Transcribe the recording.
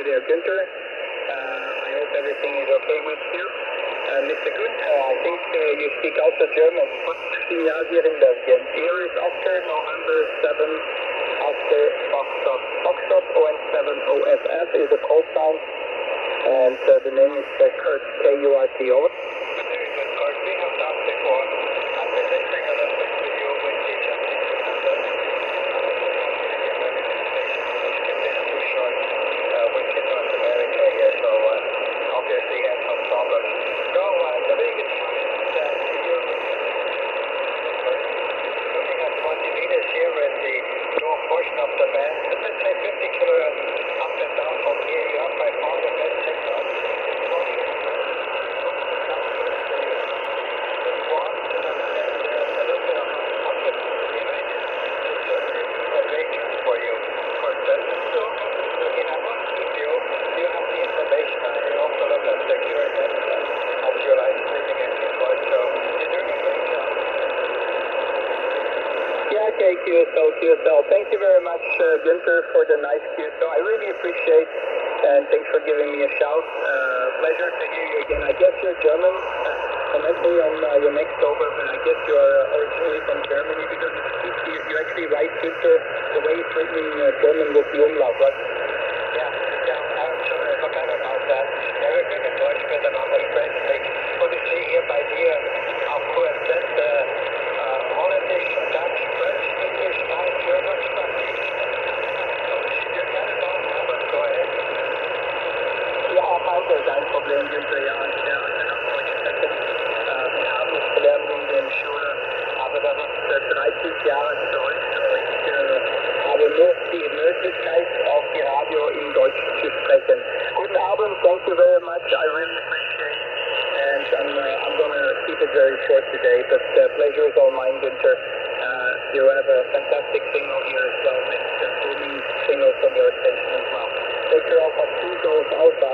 you there, Günther. Uh, I hope everything is okay with you. Uh, Mr. Günther, I think uh, you speak also German. What's the signal here in Belgium? Here is Oscar November 7 Oscar Foxtrot. Foxtrot ON7 OFF is a call sign. And uh, the name is uh, Kurt, K-U-R-T, over. Very good, Kurt. We have talked before. I've been listening a little bit to you with the jumping too short uh, with the North America here, so uh, obviously had some problems. So uh, the biggest uh, to you, looking at 20 meters here in the lower portion of the band, let's say 50 kilometers up and down from here, you are by far the best signal. 20 for you. For that, so, again, I want to give you, you have the information, and you also look at the QRS of your live streaming and report, so you're doing a great job. Yeah, okay, QSL, QSL. Thank you very much, uh, Günther, for the nice QSL. I really appreciate and thanks for giving me a shout. Uh, pleasure to hear you again. I guess you're German. Uh, comment me on uh, your next over, but I guess you are uh, originally from Germany because you, you actually write Günther the way it's written in uh, German with the umlaut, right? Ja, ja, I'm sure I forgot about that. Everything in Deutsch wird dann auch friendly. Und ich sehe hier bei dir auf QRZ äh, äh, Holländisch, Dutch, French, English, Thai, German, Spanish. You got it all covered. Go ahead. Ja, also kein Problem, Günther. Ja, ja, ich kann auch Deutsch sprechen. Äh, wir es gelernt in der Schule, aber das ist 30 Jahre Deutsch. Ich habe nur die Möglichkeit, auf die Radio in Deutsch zu sprechen. Guten Abend, thank you very much. I really appreciate and I'm, uh, I'm going to keep it very short today, but uh, pleasure is all mine, Günther. Uh, you have a fantastic signal here as well, it's a booming from your station as well. Take care of 2 Golf Alpha,